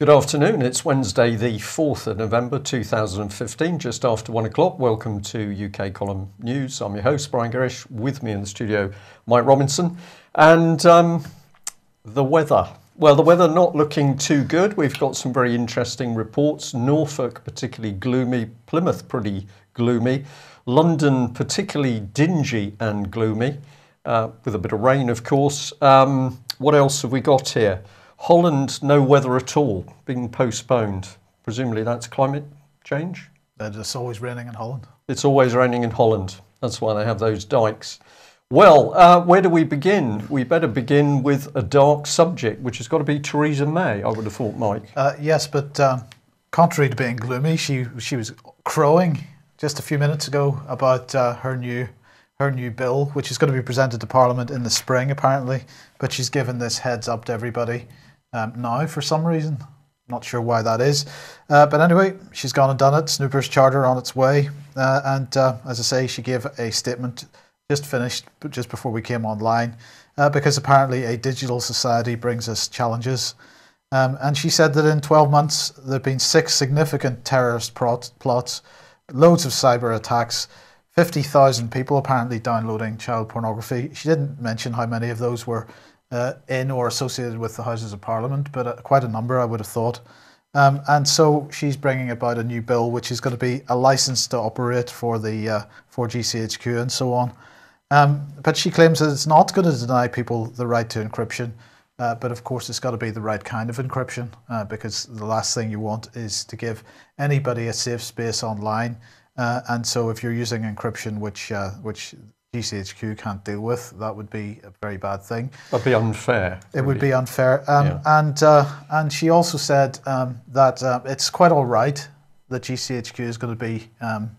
Good afternoon. It's Wednesday, the 4th of November 2015, just after one o'clock. Welcome to UK Column News. I'm your host, Brian Gerrish. With me in the studio, Mike Robinson. And um, the weather. Well, the weather not looking too good. We've got some very interesting reports. Norfolk, particularly gloomy. Plymouth, pretty gloomy. London, particularly dingy and gloomy, uh, with a bit of rain, of course. Um, what else have we got here? Holland, no weather at all, being postponed. Presumably that's climate change? It's always raining in Holland. It's always raining in Holland. That's why they have those dikes. Well, uh, where do we begin? We better begin with a dark subject, which has got to be Theresa May, I would have thought, Mike. Uh, yes, but um, contrary to being gloomy, she she was crowing just a few minutes ago about uh, her new her new bill, which is going to be presented to Parliament in the spring, apparently. But she's given this heads up to everybody um, now for some reason. Not sure why that is. Uh, but anyway, she's gone and done it. Snoopers Charter on its way. Uh, and uh, as I say, she gave a statement just finished just before we came online uh, because apparently a digital society brings us challenges. Um, and she said that in 12 months there have been six significant terrorist plots, loads of cyber attacks, 50,000 people apparently downloading child pornography. She didn't mention how many of those were uh, in or associated with the Houses of Parliament, but uh, quite a number, I would have thought. Um, and so she's bringing about a new bill, which is going to be a license to operate for the uh, for GCHQ and so on. Um, but she claims that it's not going to deny people the right to encryption. Uh, but of course, it's got to be the right kind of encryption uh, because the last thing you want is to give anybody a safe space online. Uh, and so, if you're using encryption, which which GCHQ can't deal with, that would be a very bad thing. That'd be unfair. It would be unfair. Um, yeah. And uh, and she also said um, that uh, it's quite all right that GCHQ is going to be um,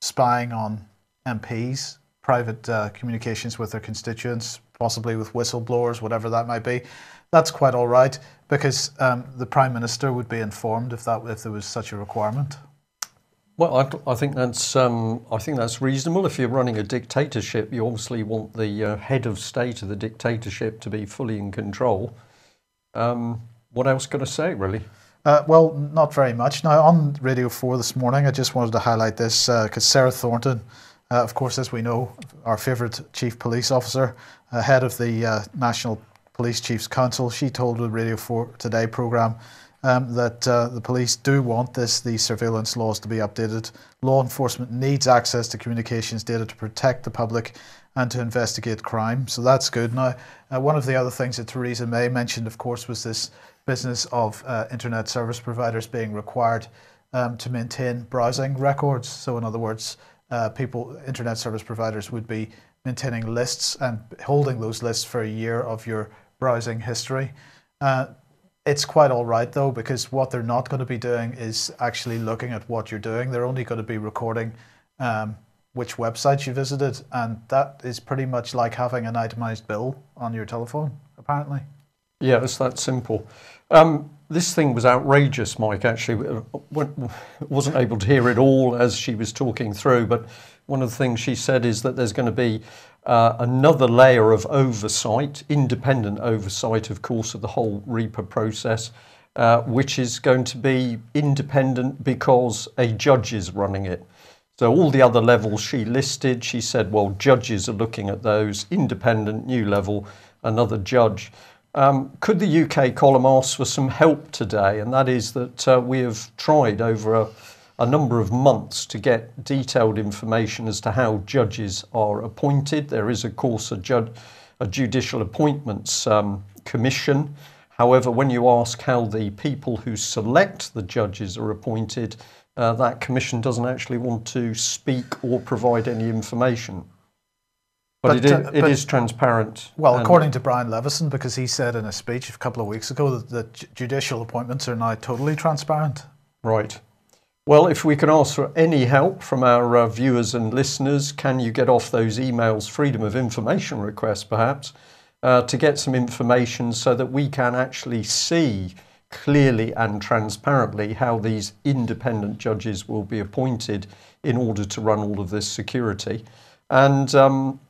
spying on MPs, private uh, communications with their constituents, possibly with whistleblowers, whatever that might be. That's quite all right because um, the prime minister would be informed if that if there was such a requirement. Well, I, I, think that's um, I think that's reasonable. If you're running a dictatorship, you obviously want the uh, head of state of the dictatorship to be fully in control. Um, what else can I say, really? Uh, well, not very much. Now, on Radio 4 this morning, I just wanted to highlight this because uh, Sara Thornton, uh, of course, as we know, our favourite chief police officer, uh, head of the uh, National Police Chiefs Council, she told the Radio 4 Today programme um, that uh, the police do want this, these surveillance laws to be updated. Law enforcement needs access to communications data to protect the public and to investigate crime. So that's good. Now, uh, one of the other things that Theresa May mentioned, of course, was this business of uh, internet service providers being required um, to maintain browsing records. So, in other words, uh, people, internet service providers would be maintaining lists and holding those lists for a year of your browsing history. Uh, it's quite all right though, because what they're not going to be doing is actually looking at what you're doing. They're only going to be recording um, which websites you visited, and that is pretty much like having an itemized bill on your telephone, apparently. Yeah, it's that simple. Um, this thing was outrageous, Mike. Actually, wasn't able to hear it all as she was talking through, but one of the things she said is that there's going to be uh, another layer of oversight, independent oversight, of course, of the whole RIPA process, uh, which is going to be independent because a judge is running it. So all the other levels she listed, she said, well, judges are looking at those, independent, new level, another judge. Um, could the UK column ask for some help today? And that is that uh, we have tried over a a number of months to get detailed information as to how judges are appointed. There is, of course, a, ju- a judicial appointments um, commission. However, when you ask how the people who select the judges are appointed, uh, that commission doesn't actually want to speak or provide any information. But, but, it, uh, but, is transparent. Well, according to Brian Leveson, because he said in a speech a couple of weeks ago that the judicial appointments are now totally transparent. Right. Well, if we can ask for any help from our uh, viewers and listeners, can you get off those emails, freedom of information requests perhaps, uh, to get some information so that we can actually see clearly and transparently how these independent judges will be appointed in order to run all of this security. And um,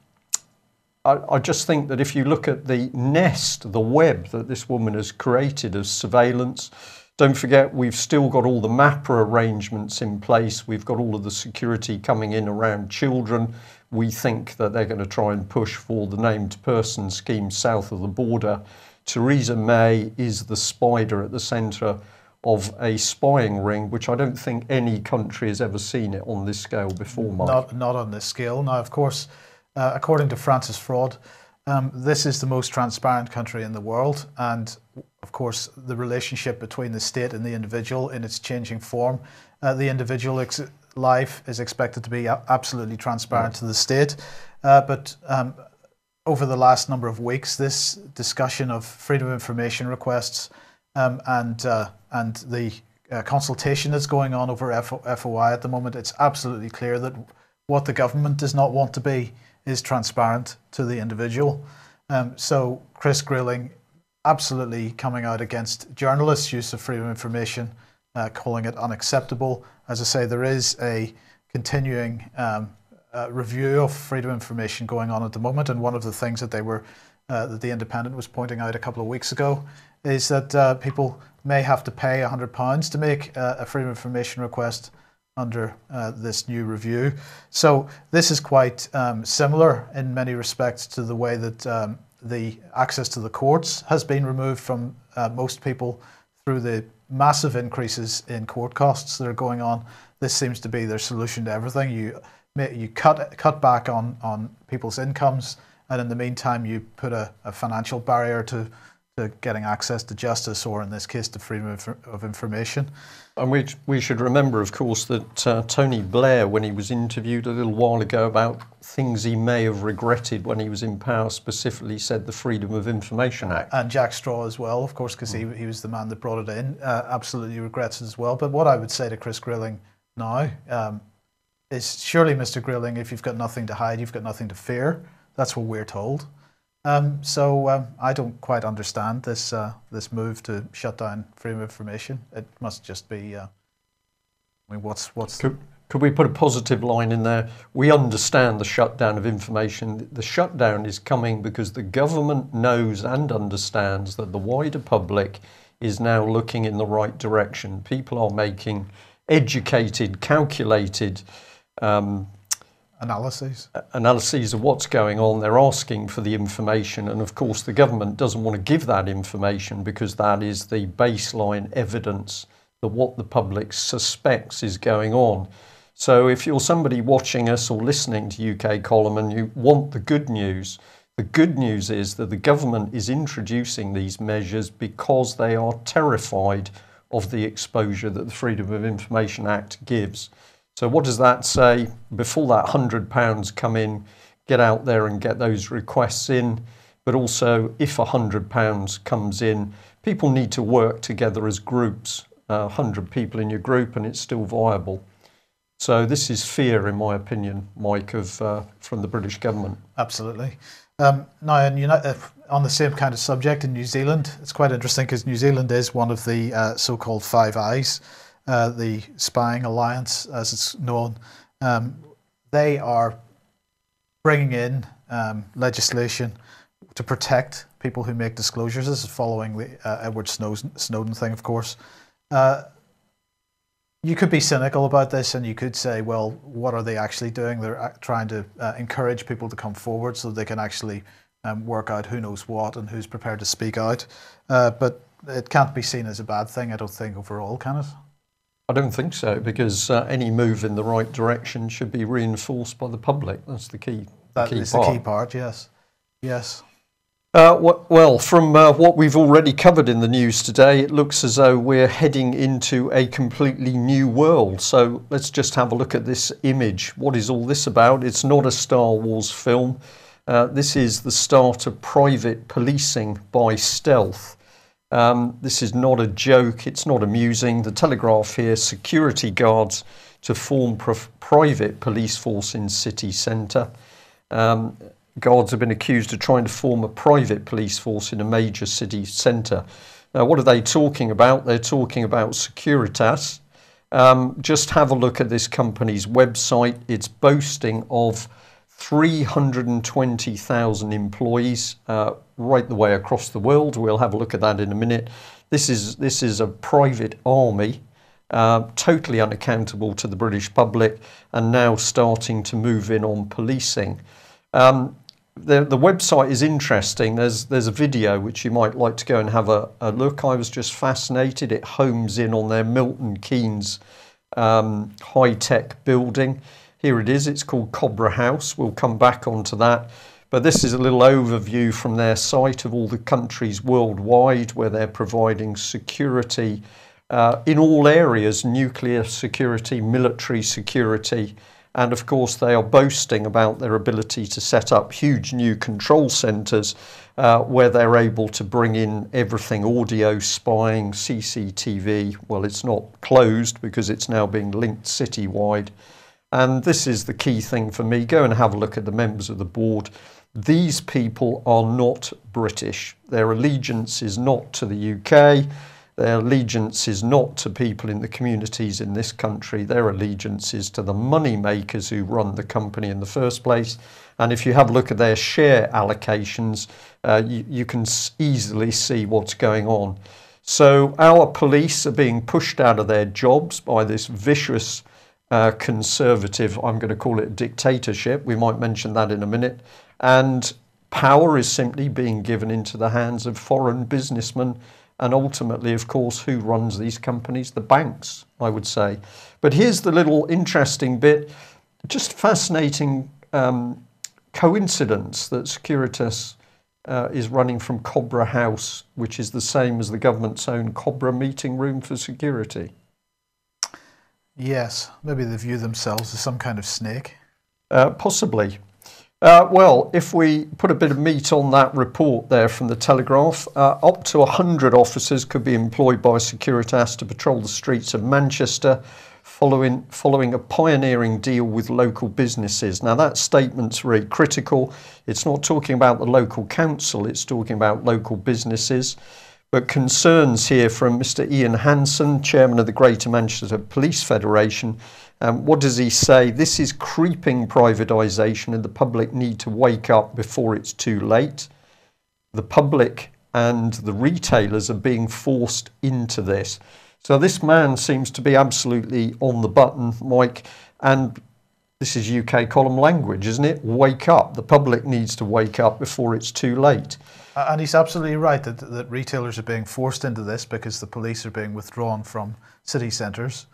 I, I just think that if you look at the nest, the web that this woman has created of surveillance, Don't forget, we've still got all the MAPPA arrangements in place. We've got all of the security coming in around children. We think that they're going to try and push for the named person scheme south of the border. Theresa May is the spider at the centre of a spying ring, which I don't think any country has ever seen it on this scale before, Mike. Not, not on this scale. Now, of course, uh, according to Francis Fraud, um, this is the most transparent country in the world, and of course, the relationship between the state and the individual in its changing form. Uh, the individual ex- life is expected to be absolutely transparent to the state, uh, but um, over the last number of weeks, this discussion of freedom of information requests um, and uh, and the uh, consultation that's going on over FOI at the moment, it's absolutely clear that what the government does not want to be is transparent to the individual. Um, so Chris Grayling absolutely coming out against journalists' use of freedom of information, uh, calling it unacceptable. As I say, there is a continuing um, uh, review of freedom of information going on at the moment, and one of the things that they were uh, that the Independent was pointing out a couple of weeks ago is that uh, people may have to pay £100 to make uh, a freedom of information request under uh, this new review. So this is quite um, similar in many respects to the way that um, the access to the courts has been removed from uh, most people through the massive increases in court costs that are going on. This seems to be their solution to everything. You you cut cut back on on people's incomes, and in the meantime, you put a, a financial barrier to to getting access to justice, or in this case, to freedom of, of information. And we, we should remember, of course, that uh, Tony Blair, when he was interviewed a little while ago about things he may have regretted when he was in power, specifically said the Freedom of Information Act. And Jack Straw as well, of course, because he, he was the man that brought it in, uh, absolutely regrets it as well. But what I would say to Chris Grilling now um, is surely, Mr. Grilling, if you've got nothing to hide, you've got nothing to fear. That's what we're told. Um, so um, I don't quite understand this uh, this move to shut down freedom of information. It must just be. Uh, I mean, what's what's. Could, could we put a positive line in there? We understand the shutdown of information. The shutdown is coming because the government knows and understands that the wider public is now looking in the right direction. People are making educated, calculated um, analyses analyses of what's going on. They're asking for the information, and of course, the government doesn't want to give that information because that is the baseline evidence that what the public suspects is going on. So, if you're somebody watching us or listening to UK Column and you want the good news, the good news is that the government is introducing these measures because they are terrified of the exposure that the Freedom of Information Act gives. So what does that say? Before that £100 come in, get out there and get those requests in. But also, if £100 comes in, people need to work together as groups, uh, 100 people in your group, and it's still viable. So this is fear, in my opinion, Mike, of uh, from the British government. Absolutely. Um, now, and you know, uh, on the same kind of subject in New Zealand, it's quite interesting because New Zealand is one of the uh, so-called Five Eyes uh, the Spying Alliance, as it's known, um, they are bringing in um, legislation to protect people who make disclosures. This is following the uh, Edward Snowden, thing, of course. Uh, you could be cynical about this and you could say, well, what are they actually doing? They're trying to uh, encourage people to come forward so they can actually um, work out who knows what and who's prepared to speak out. Uh, but it can't be seen as a bad thing, I don't think, overall, can it? I don't think so, because uh, any move in the right direction should be reinforced by the public. That's the key. That key is part. the key part. Yes, yes. Uh, well, from uh, what we've already covered in the news today, it looks as though we're heading into a completely new world. So let's just have a look at this image. What is all this about? It's not a Star Wars film. Uh, this is the start of private policing by stealth. Um, this is not a joke, it's not amusing. The Telegraph here security guards to form private police force in city centre. Um, guards have been accused of trying to form a private police force in a major city centre. Now, what are they talking about? They're talking about Securitas. Um, just have a look at this company's website. It's boasting of 320,000 employees uh, right the way across the world. We'll have a look at that in a minute. This is this is a private army, uh, totally unaccountable to the British public, and now starting to move in on policing. Um, the, the website is interesting. There's there's a video which you might like to go and have a, a look. I was just fascinated. It homes in on their Milton Keynes um, high tech building. Here it is. It's called Cobra House. We'll come back onto that. But this is a little overview from their site of all the countries worldwide where they're providing security uh, in all areas nuclear security, military security. And of course, they are boasting about their ability to set up huge new control centres uh, where they're able to bring in everything audio, spying, CCTV. Well, it's not closed because it's now being linked citywide. And this is the key thing for me. Go and have a look at the members of the board. These people are not British. Their allegiance is not to the UK. Their allegiance is not to people in the communities in this country. Their allegiance is to the money makers who run the company in the first place. And if you have a look at their share allocations, uh, you, you can easily see what's going on. So our police are being pushed out of their jobs by this vicious uh, conservative, I'm going to call it dictatorship. We might mention that in a minute. And power is simply being given into the hands of foreign businessmen and ultimately, of course, who runs these companies? The banks, I would say. But here's the little interesting bit just fascinating um, coincidence that Securitas uh, is running from Cobra House, which is the same as the government's own Cobra meeting room for security. Yes, maybe they view themselves as some kind of snake. Uh, possibly. Uh, well, if we put a bit of meat on that report there from the Telegraph, uh, up to 100 officers could be employed by Securitas to patrol the streets of Manchester following, following a pioneering deal with local businesses. Now, that statement's very critical. It's not talking about the local council, it's talking about local businesses. But concerns here from Mr. Ian Hanson, chairman of the Greater Manchester Police Federation, um, what does he say? This is creeping privatisation, and the public need to wake up before it's too late. The public and the retailers are being forced into this. So this man seems to be absolutely on the button, Mike, and this is UK column language, isn't it? Wake up. The public needs to wake up before it's too late. And he's absolutely right that, that retailers are being forced into this because the police are being withdrawn from city centres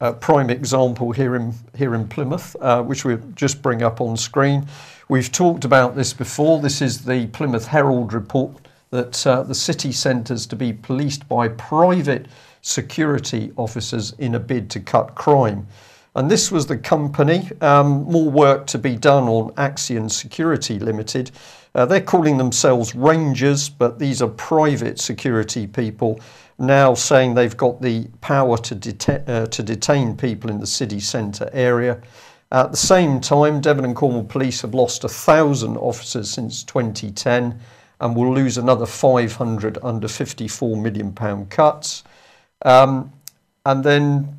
uh, prime example here in here in Plymouth, uh, which we'll just bring up on screen. We've talked about this before. This is the Plymouth Herald report that uh, the city centres to be policed by private security officers in a bid to cut crime. And this was the company. Um, more work to be done on Axion Security Limited. Uh, they're calling themselves Rangers, but these are private security people now saying they've got the power to, deta- uh, to detain people in the city centre area. At the same time, Devon and Cornwall Police have lost a thousand officers since 2010 and will lose another 500 under 54 million pound cuts. Um, and then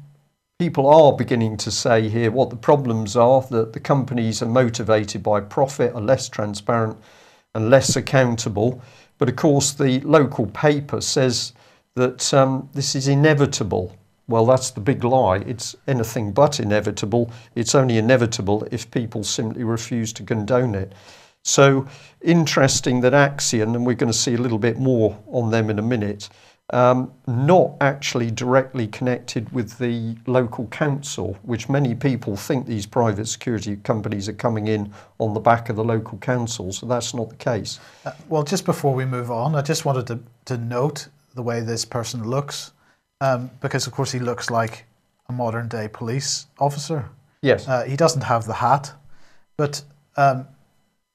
people are beginning to say here what the problems are that the companies are motivated by profit, are less transparent and less accountable. But of course, the local paper says that um, this is inevitable. Well, that's the big lie. It's anything but inevitable. It's only inevitable if people simply refuse to condone it. So interesting that Axion, and we're going to see a little bit more on them in a minute, um, not actually directly connected with the local council, which many people think these private security companies are coming in on the back of the local council. So that's not the case. Uh, well, just before we move on, I just wanted to, to note the way this person looks, um, because of course he looks like a modern day police officer. Yes. Uh, he doesn't have the hat, but um,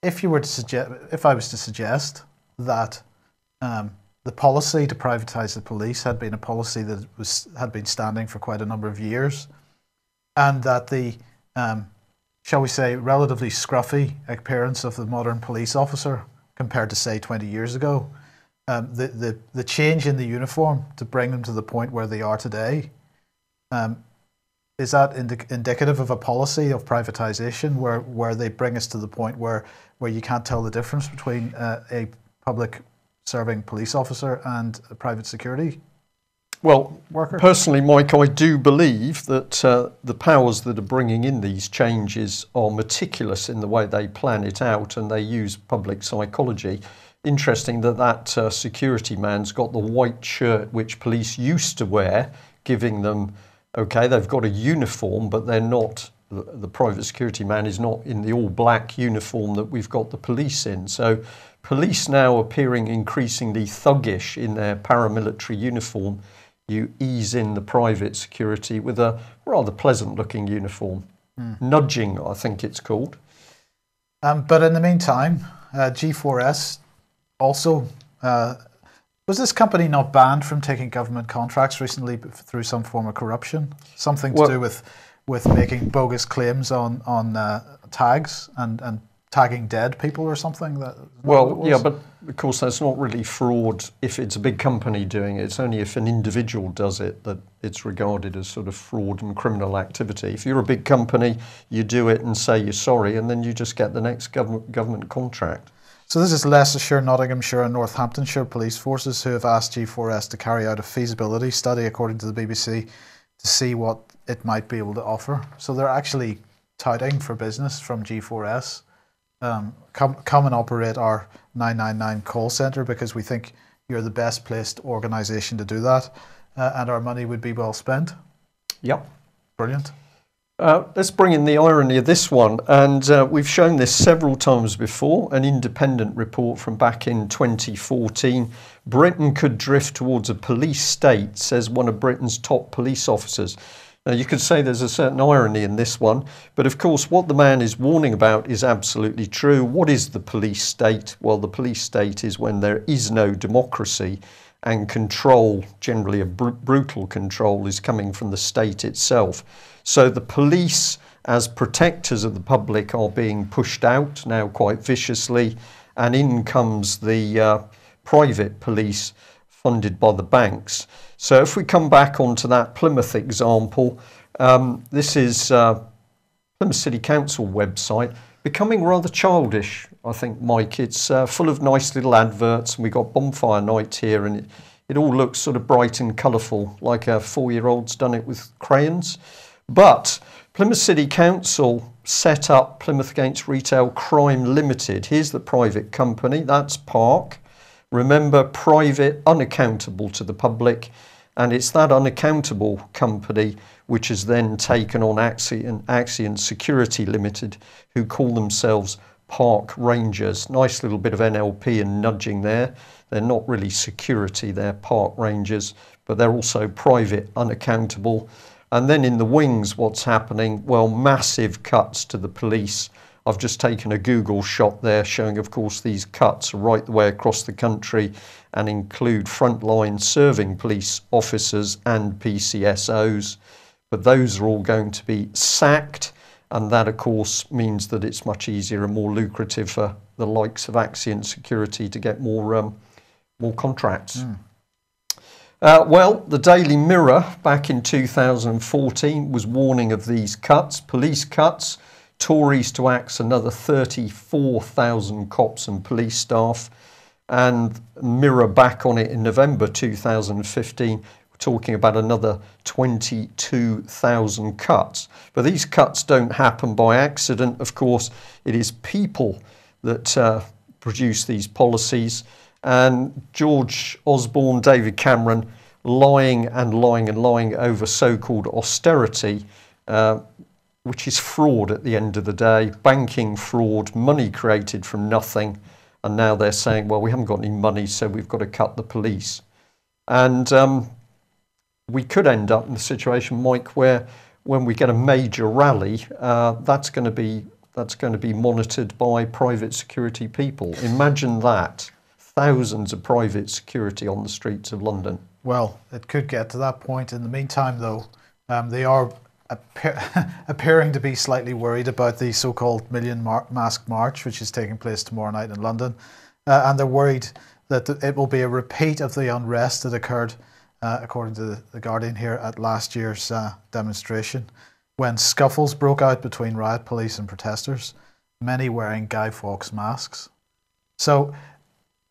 if you were to suggest, if I was to suggest that um, the policy to privatise the police had been a policy that was had been standing for quite a number of years, and that the um, shall we say relatively scruffy appearance of the modern police officer compared to say 20 years ago um, the, the, the change in the uniform to bring them to the point where they are today, um, is that indi- indicative of a policy of privatization where, where they bring us to the point where, where you can't tell the difference between uh, a public serving police officer and private security Well, worker? personally, Mike, I do believe that uh, the powers that are bringing in these changes are meticulous in the way they plan it out and they use public psychology. Interesting that that uh, security man's got the white shirt which police used to wear, giving them, okay, they've got a uniform, but they're not. The, the private security man is not in the all black uniform that we've got the police in. So, police now appearing increasingly thuggish in their paramilitary uniform you ease in the private security with a rather pleasant looking uniform. Nudging, I think it's called. Um, but in the meantime, uh, G4S also uh, was this company not banned from taking government contracts recently through some form of corruption? Something to Well- do with with making bogus claims on on uh, tags and and tagging dead people or something. That Well, yeah, but of course that's not really fraud if it's a big company doing it. It's only if an individual does it that it's regarded as sort of fraud and criminal activity. If you're a big company, you do it and say you're sorry, and then you just get the next government government contract. So this is Leicestershire, Nottinghamshire, and Northamptonshire police forces who have asked G4S to carry out a feasibility study, according to the BBC, to see what it might be able to offer. So they're actually touting for business from G4S. Um, come, come and operate our 999 call centre because we think you're the best placed organisation to do that, uh, and our money would be well spent. Yep. Brilliant. Uh, let's bring in the irony of this one, and uh, we've shown this several times before. An independent report from back in 2014 Britain could drift towards a police state, says one of Britain's top police officers. Now, you could say there's a certain irony in this one, but of course, what the man is warning about is absolutely true. What is the police state? Well, the police state is when there is no democracy and control, generally a br- brutal control, is coming from the state itself. So the police, as protectors of the public, are being pushed out now quite viciously, and in comes the uh, private police funded by the banks. So if we come back onto that Plymouth example, um, this is uh, Plymouth City Council website becoming rather childish. I think, Mike. It's uh, full of nice little adverts, and we got bonfire night here, and it, it all looks sort of bright and colourful, like a four-year-old's done it with crayons. But Plymouth City Council set up Plymouth Against Retail Crime Limited. Here's the private company. That's Park. Remember, private, unaccountable to the public, and it's that unaccountable company which has then taken on Axion, Axion Security Limited, who call themselves Park Rangers. Nice little bit of NLP and nudging there. They're not really security, they're Park Rangers, but they're also private, unaccountable. And then in the wings, what's happening? Well, massive cuts to the police. I've just taken a Google shot there showing, of course, these cuts right the way across the country and include frontline serving police officers and PCSOs. But those are all going to be sacked, and that, of course, means that it's much easier and more lucrative for the likes of Axion Security to get more um, more contracts. Uh, well, the Daily Mirror back in 2014 was warning of these cuts, police cuts. Tories to axe another 34,000 cops and police staff. And Mirror back on it in November 2015, we're talking about another 22,000 cuts. But these cuts don't happen by accident, of course. It is people that uh, produce these policies. And George Osborne, David Cameron, lying and lying and lying over so called austerity, uh, which is fraud at the end of the day, banking fraud, money created from nothing. And now they're saying, well, we haven't got any money, so we've got to cut the police. And um, we could end up in the situation, Mike, where when we get a major rally, uh, that's going to be that's going to be monitored by private security people. Imagine that thousands of private security on the streets of London. Well, it could get to that point. In the meantime, though, um, they are appear- appearing to be slightly worried about the so-called Million Mar- Mask March, which is taking place tomorrow night in London, uh, and they're worried that th- it will be a repeat of the unrest that occurred, uh, according to the, the Guardian here, at last year's uh, demonstration, when scuffles broke out between riot police and protesters, many wearing Guy Fawkes masks. So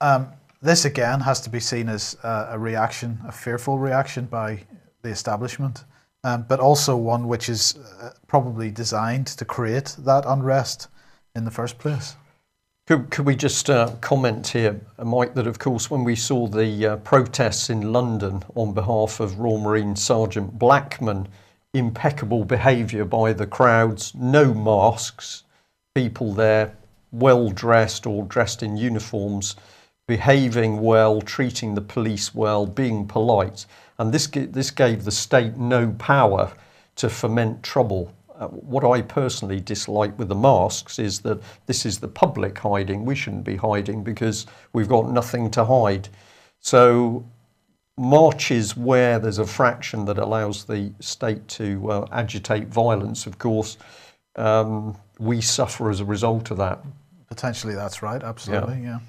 um, this again has to be seen as uh, a reaction, a fearful reaction by the establishment, um, but also one which is uh, probably designed to create that unrest in the first place. Could, could we just uh, comment here, Mike, that of course when we saw the uh, protests in London on behalf of Royal Marine Sergeant Blackman, impeccable behaviour by the crowds, no masks, people there well dressed or dressed in uniforms, behaving well, treating the police well, being polite. And this, this gave the state no power to foment trouble uh, what I personally dislike with the masks is that this is the public hiding. We shouldn't be hiding because we've got nothing to hide. So marches where there's a fraction that allows the state to uh, agitate violence, of course, um, we suffer as a result of that. Potentially, that's right. Absolutely, yeah. yeah.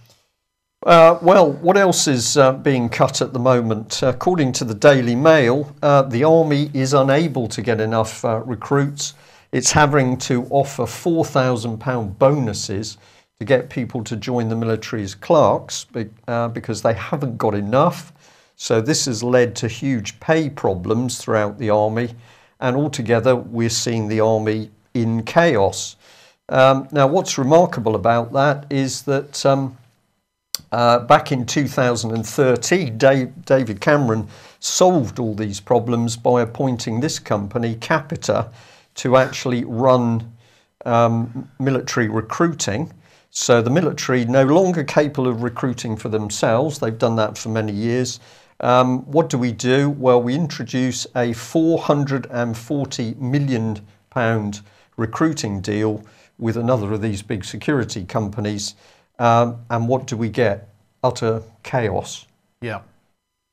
Uh, well, what else is uh, being cut at the moment? According to the Daily Mail, uh, the Army is unable to get enough uh, recruits. It's having to offer £4,000 bonuses to get people to join the military as clerks uh, because they haven't got enough. So, this has led to huge pay problems throughout the Army, and altogether, we're seeing the Army in chaos. Um, now, what's remarkable about that is that. Um, uh, back in 2013, Dave, David Cameron solved all these problems by appointing this company, Capita, to actually run um, military recruiting. So the military no longer capable of recruiting for themselves. They've done that for many years. Um, what do we do? Well, we introduce a 440 million pound recruiting deal with another of these big security companies um, and what do we get? Utter chaos. Yeah.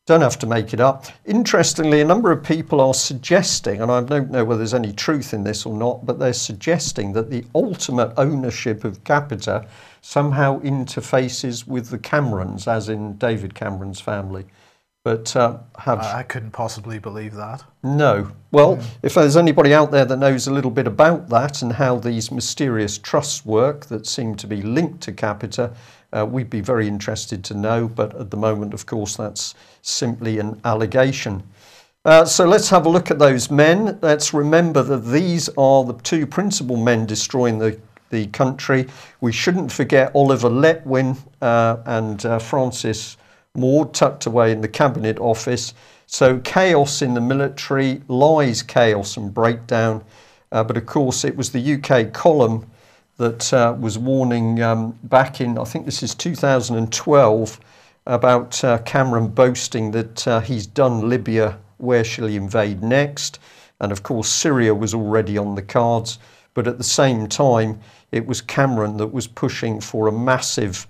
Don't have to make it up. Interestingly, a number of people are suggesting, and I don't know whether there's any truth in this or not, but they're suggesting that the ultimate ownership of Capita somehow interfaces with the Camerons, as in David Cameron's family. But uh, have I couldn't possibly believe that. No. Well, mm. if there's anybody out there that knows a little bit about that and how these mysterious trusts work that seem to be linked to Capita, uh, we'd be very interested to know. But at the moment, of course, that's simply an allegation. Uh, so let's have a look at those men. Let's remember that these are the two principal men destroying the, the country. We shouldn't forget Oliver Letwin uh, and uh, Francis Maude tucked away in the cabinet office. So chaos in the military, lies, chaos and breakdown. Uh, but of course, it was the UK column that uh, was warning um, back in, I think this is 2012, about uh, Cameron boasting that uh, he's done Libya, where shall he invade next? And of course, Syria was already on the cards. But at the same time, it was Cameron that was pushing for a massive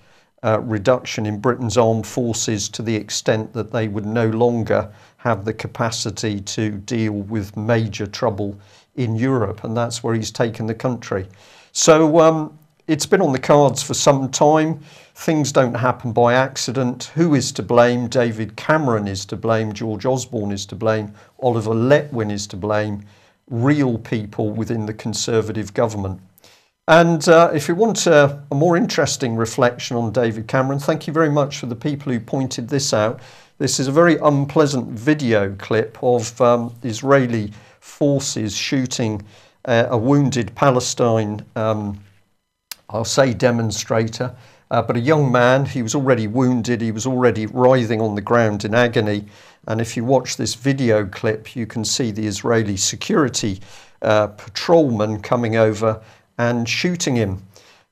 uh, reduction in Britain's armed forces to the extent that they would no longer have the capacity to deal with major trouble in Europe, and that's where he's taken the country. So um, it's been on the cards for some time. Things don't happen by accident. Who is to blame? David Cameron is to blame. George Osborne is to blame. Oliver Letwin is to blame. Real people within the Conservative government. And uh, if you want a, a, more interesting reflection on David Cameron, thank you very much for the people who pointed this out. This is a very unpleasant video clip of um, Israeli forces shooting uh, a wounded Palestine, um, I'll say demonstrator, uh, but a young man. He was already wounded, he was already writhing on the ground in agony. And if you watch this video clip, you can see the Israeli security uh, patrolman coming over and shooting him.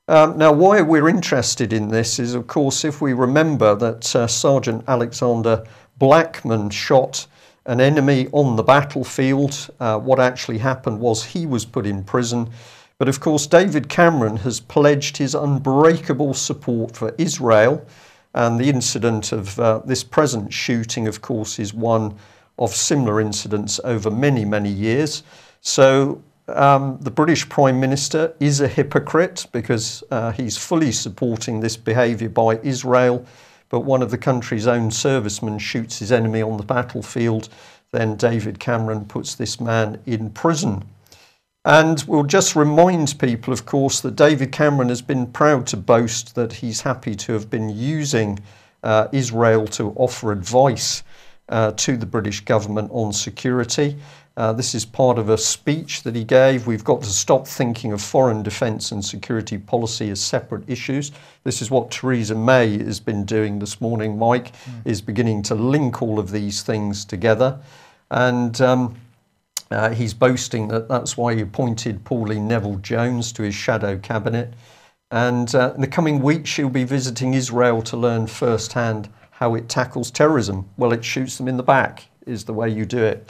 Um, now, why we're interested in this is, of course, if we remember that uh, Sergeant Alexander Blackman shot an enemy on the battlefield. Uh, what actually happened was he was put in prison. But of course, David Cameron has pledged his unbreakable support for Israel. And the incident of uh, this present shooting, of course, is one of similar incidents over many, many years. So um, the British Prime Minister is a hypocrite because uh, he's fully supporting this behaviour by Israel. But one of the country's own servicemen shoots his enemy on the battlefield. Then David Cameron puts this man in prison. And we'll just remind people, of course, that David Cameron has been proud to boast that he's happy to have been using uh, Israel to offer advice uh, to the British government on security. Uh, this is part of a speech that he gave. We've got to stop thinking of foreign defence and security policy as separate issues. This is what Theresa May has been doing this morning. Mike mm. is beginning to link all of these things together. And um, uh, he's boasting that that's why he appointed Pauline Neville Jones to his shadow cabinet. And uh, in the coming weeks, she'll be visiting Israel to learn firsthand how it tackles terrorism. Well, it shoots them in the back, is the way you do it.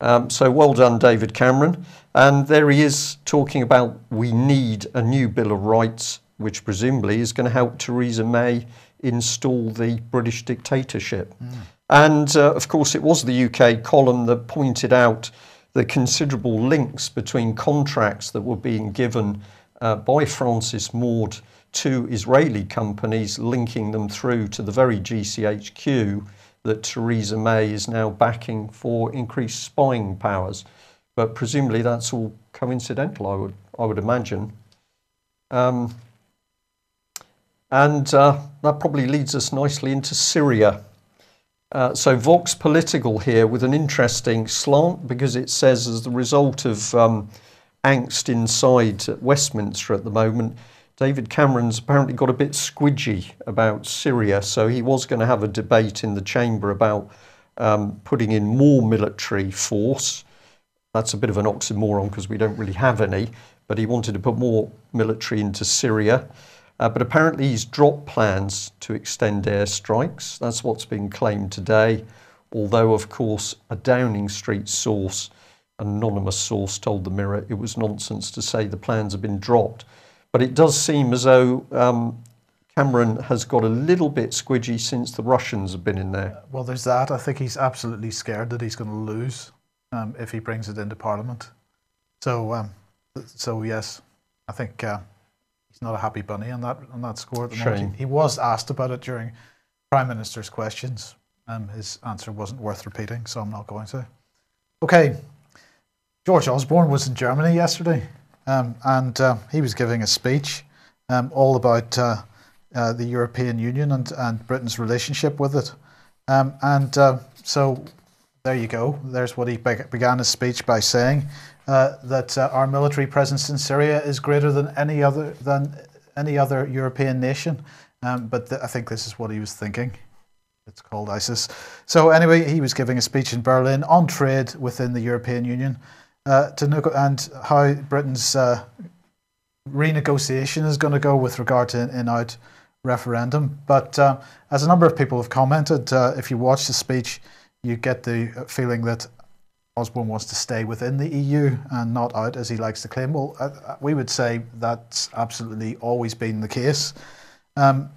Um, so well done, David Cameron. And there he is talking about we need a new Bill of Rights, which presumably is going to help Theresa May install the British dictatorship. Mm. And uh, of course, it was the UK column that pointed out the considerable links between contracts that were being given uh, by Francis Maude to Israeli companies, linking them through to the very GCHQ that Theresa May is now backing for increased spying powers. But presumably that's all coincidental, I would, I would imagine. Um, and uh, that probably leads us nicely into Syria. Uh, so Vox Political here with an interesting slant because it says as the result of um, angst inside Westminster at the moment, David Cameron's apparently got a bit squidgy about Syria, so he was going to have a debate in the chamber about um, putting in more military force. That's a bit of an oxymoron because we don't really have any, but he wanted to put more military into Syria. Uh, but apparently, he's dropped plans to extend airstrikes. That's what's been claimed today. Although, of course, a Downing Street source, anonymous source, told the Mirror it was nonsense to say the plans have been dropped. But it does seem as though um, Cameron has got a little bit squidgy since the Russians have been in there. Well, there's that. I think he's absolutely scared that he's going to lose um, if he brings it into Parliament. So, um, so yes, I think uh, he's not a happy bunny on that on that score at the moment. He, was asked about it during Prime Minister's questions. and his answer wasn't worth repeating, so I'm not going to. Okay, George Osborne was in Germany yesterday. Um, and uh, he was giving a speech um, all about uh, uh, the European Union and, and Britain's relationship with it. Um, and uh, so there you go. There's what he be- began his speech by saying uh, that uh, our military presence in Syria is greater than any other than any other European nation. Um, but th- I think this is what he was thinking. It's called ISIS. So anyway, he was giving a speech in Berlin on trade within the European Union uh, to and how Britain's uh, renegotiation is going to go with regard to in out referendum. But uh, as a number of people have commented, uh, if you watch the speech, you get the feeling that Osborne wants to stay within the EU and not out, as he likes to claim. Well, uh, uh, we would say that's absolutely always been the case. Um,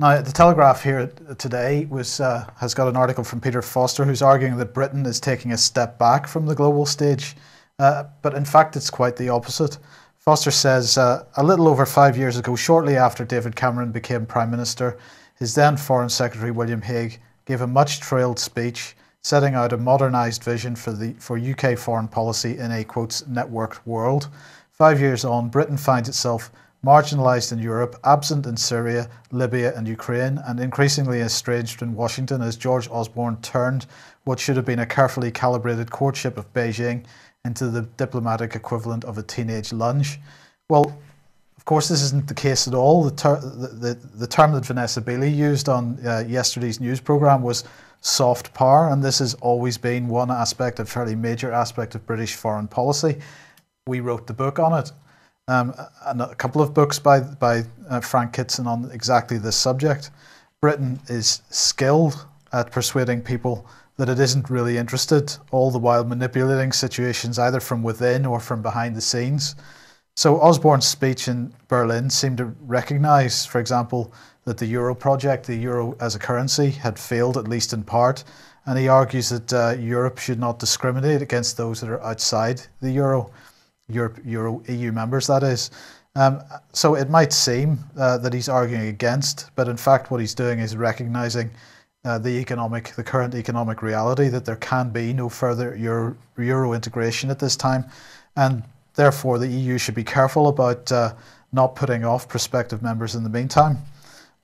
now, the Telegraph here today was uh, has got an article from Peter Foster who's arguing that Britain is taking a step back from the global stage, uh, but in fact, it's quite the opposite. Foster says uh, a little over five years ago, shortly after David Cameron became Prime Minister, his then Foreign Secretary William Hague gave a much trailed speech setting out a modernised vision for the for UK foreign policy in a quotes networked world. Five years on, Britain finds itself marginalised in Europe, absent in Syria, Libya, and Ukraine, and increasingly estranged in Washington as George Osborne turned what should have been a carefully calibrated courtship of Beijing into the diplomatic equivalent of a teenage lunge. Well, of course, this isn't the case at all. The, ter- the, the, the term that Vanessa Beeley used on uh, yesterday's news programme was soft power, and this has always been one aspect, a fairly major aspect of British foreign policy. We wrote the book on it um, and a couple of books by by uh, Frank Kitson on exactly this subject. Britain is skilled at persuading people that it isn't really interested, all the while manipulating situations either from within or from behind the scenes. So Osborne's speech in Berlin seemed to recognise, for example, that the euro project, the euro as a currency, had failed at least in part, and he argues that uh, Europe should not discriminate against those that are outside the euro. Europe, Euro, EU members, that is. Um, so it might seem uh, that he's arguing against, but in fact, what he's doing is recognizing uh, the economic, the current economic reality that there can be no further Euro, Euro integration at this time, and therefore the EU should be careful about uh, not putting off prospective members in the meantime.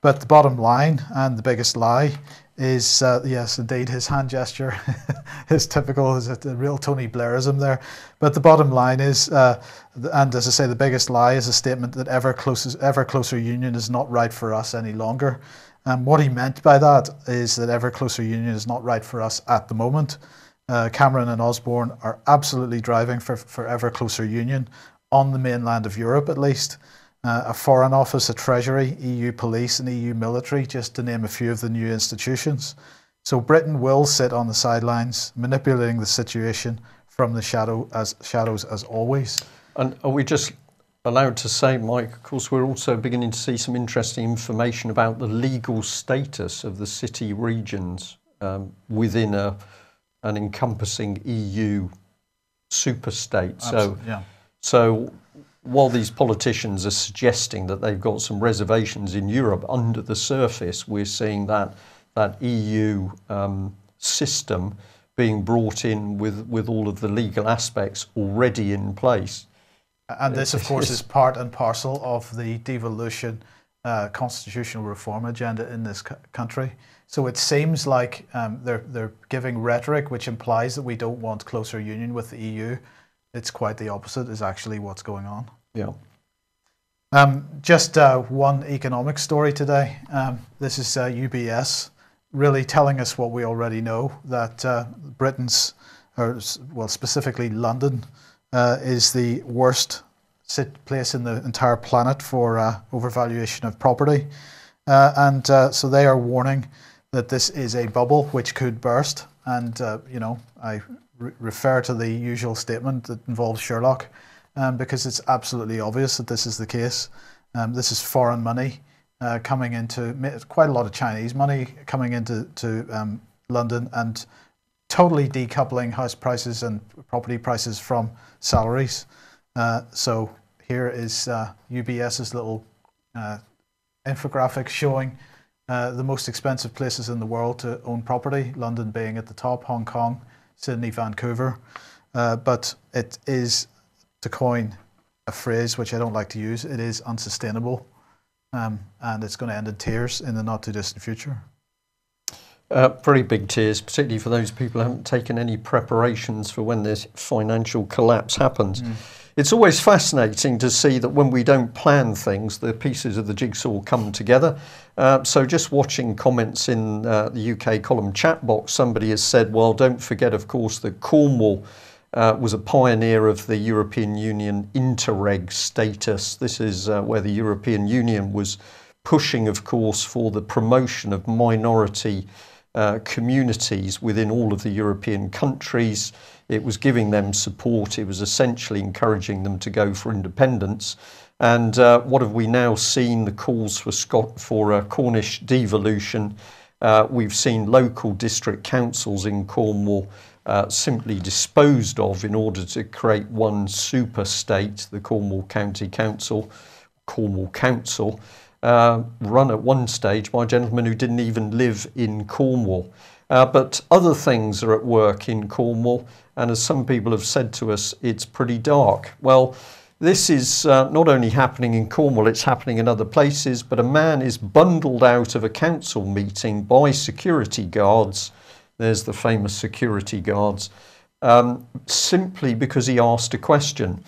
But the bottom line and the biggest lie is uh, yes, indeed, his hand gesture is typical, is a real Tony Blairism there. But the bottom line is, uh, and as I say, the biggest lie is a statement that ever closer, ever closer union is not right for us any longer. And what he meant by that is that ever closer union is not right for us at the moment. Uh, Cameron and Osborne are absolutely driving for, for ever closer union on the mainland of Europe, at least uh, a Foreign Office, a Treasury, EU police, and EU military, just to name a few of the new institutions. So Britain will sit on the sidelines, manipulating the situation from the shadow as shadows as always. And are we just allowed to say, Mike? Of course, we're also beginning to see some interesting information about the legal status of the city regions um, within a an encompassing EU superstate. So, yeah. so while these politicians are suggesting that they've got some reservations in Europe, under the surface, we're seeing that that EU um, system being brought in with, with all of the legal aspects already in place. And this, of course, is part and parcel of the devolution uh, constitutional reform agenda in this country. So it seems like um, they're, they're giving rhetoric which implies that we don't want closer union with the EU. It's quite the opposite, is actually what's going on. Yeah. Um, just uh, one economic story today. Um, this is uh, UBS really telling us what we already know that uh, Britain's, or well, specifically London, uh, is the worst place in the entire planet for uh, overvaluation of property. Uh, and so they are warning that this is a bubble which could burst. And, you know, I re- refer to the usual statement that involves Sherlock um, because it's absolutely obvious that this is the case. Um, this is foreign money uh, coming into quite a lot of Chinese money coming into to um, London and totally decoupling house prices and property prices from salaries. Uh, so here is uh, UBS's little uh, infographic showing uh, the most expensive places in the world to own property, London being at the top, Hong Kong, Sydney, Vancouver. Uh, but it is to coin a phrase which I don't like to use, it is unsustainable um, and it's going to end in tears in the not too distant future. Uh, very big tears, particularly for those people who haven't taken any preparations for when this financial collapse happens. Mm. It's always fascinating to see that when we don't plan things, the pieces of the jigsaw come together. Uh, so, just watching comments in uh, the UK column chat box, somebody has said, well, don't forget, of course, that Cornwall uh, was a pioneer of the European Union interreg status. This is uh, where the European Union was pushing, of course, for the promotion of minority uh, communities within all of the European countries. It was giving them support. It was essentially encouraging them to go for independence. And uh, what have we now seen? The calls for Scot- for uh, Cornish devolution. Uh, we've seen local district councils in Cornwall uh, simply disposed of in order to create one super state, the Cornwall County Council, Cornwall Council, uh, run at one stage by a gentleman who didn't even live in Cornwall. Uh, but other things are at work in Cornwall, and as some people have said to us, it's pretty dark. Well, this is uh, not only happening in Cornwall, it's happening in other places, but a man is bundled out of a council meeting by security guards there's the famous security guards, um, simply because he asked a question.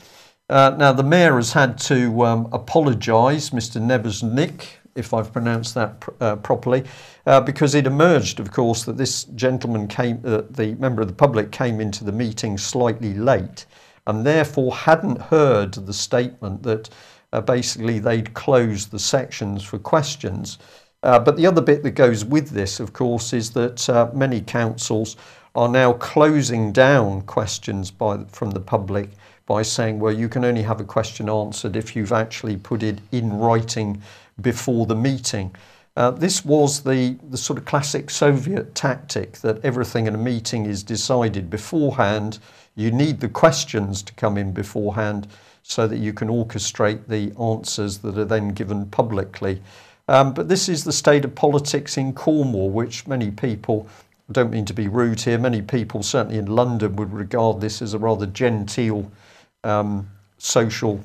Uh, now, the mayor has had to um, apologise, Mr. Nebesnik, if I've pronounced that pr- uh, properly, uh, because it emerged, of course, that this gentleman came, uh, the member of the public came into the meeting slightly late and therefore hadn't heard the statement that uh, basically they'd closed the sections for questions. Uh, but the other bit that goes with this, of course, is that uh, many councils are now closing down questions by, from the public by saying, well, you can only have a question answered if you've actually put it in writing before the meeting. Uh, this was the, the sort of classic Soviet tactic that everything in a meeting is decided beforehand. You need the questions to come in beforehand so that you can orchestrate the answers that are then given publicly. Um, but this is the state of politics in Cornwall, which many people, I don't mean to be rude here, many people, certainly in London, would regard this as a rather genteel um, social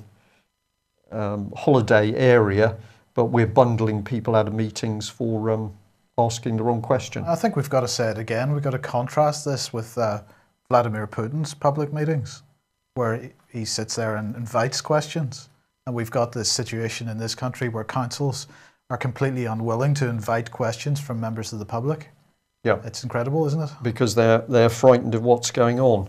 um, holiday area. But we're bundling people out of meetings for um, asking the wrong question. I think we've got to say it again. We've got to contrast this with uh, Vladimir Putin's public meetings, where he sits there and invites questions. And we've got this situation in this country where councils are completely unwilling to invite questions from members of the public. Yeah. It's incredible, isn't it? Because they're, they're frightened of what's going on.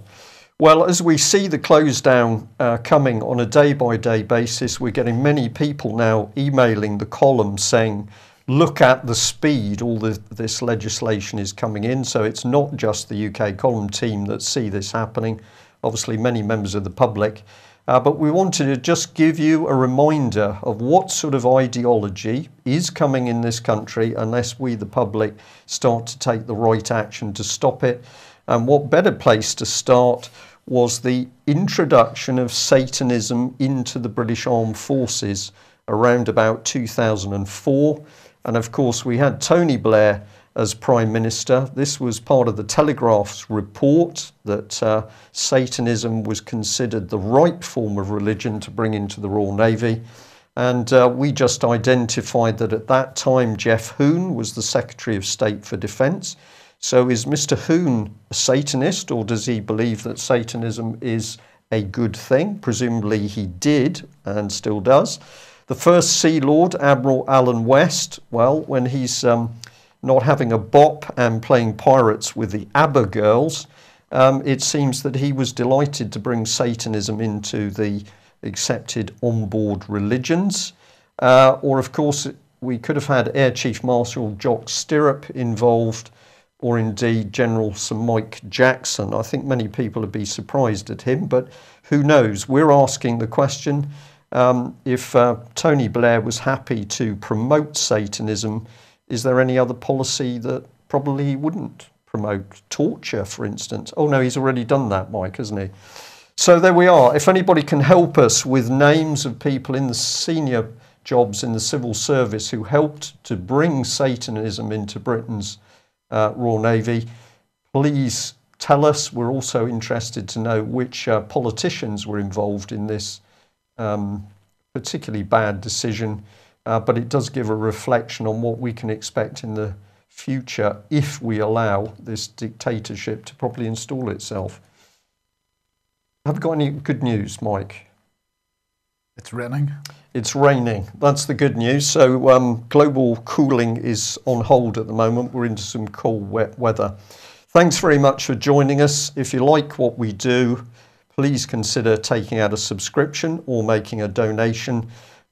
Well, as we see the close down uh, coming on a day by day basis, we're getting many people now emailing the column saying, look at the speed all the, this legislation is coming in. So it's not just the UK column team that see this happening, obviously, many members of the public. Uh, but we wanted to just give you a reminder of what sort of ideology is coming in this country unless we, the public, start to take the right action to stop it. And what better place to start was the introduction of Satanism into the British Armed Forces around about 2004. And of course, we had Tony Blair as Prime Minister. This was part of the Telegraph's report that uh, Satanism was considered the right form of religion to bring into the Royal Navy. And uh, we just identified that at that time, Geoff Hoon was the Secretary of State for Defence. So is Mr. Hoon a Satanist, or does he believe that Satanism is a good thing? Presumably he did and still does. The first Sea Lord, Admiral Alan West, well, when he's um, not having a bop and playing pirates with the ABBA girls, um, it seems that he was delighted to bring Satanism into the accepted on-board religions. Uh, or, of course, we could have had Air Chief Marshal Jock Stirrup involved or indeed General Sir Mike Jackson. I think many people would be surprised at him, but who knows? We're asking the question um, if uh, Tony Blair was happy to promote Satanism, is there any other policy that probably wouldn't promote? Torture, for instance. Oh no, he's already done that, Mike, hasn't he? So there we are. If anybody can help us with names of people in the senior jobs in the civil service who helped to bring Satanism into Britain's uh, Royal Navy. Please tell us. We're also interested to know which uh, politicians were involved in this um, particularly bad decision, uh, but it does give a reflection on what we can expect in the future if we allow this dictatorship to properly install itself. Have you got any good news, Mike? It's raining. It's raining. That's the good news. So um, global cooling is on hold at the moment. We're into some cold, wet weather. Thanks very much for joining us. If you like what we do, please consider taking out a subscription or making a donation.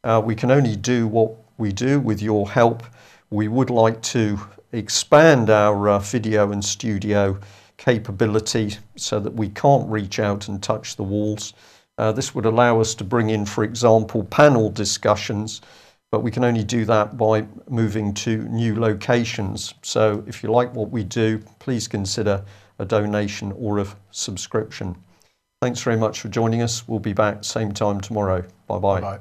Uh, we can only do what we do with your help. We would like to expand our uh, video and studio capability so that we can't reach out and touch the walls. Uh, this would allow us to bring in, for example, panel discussions, but we can only do that by moving to new locations. So if you like what we do, please consider a donation or a subscription. Thanks very much for joining us. We'll be back same time tomorrow. Bye-bye.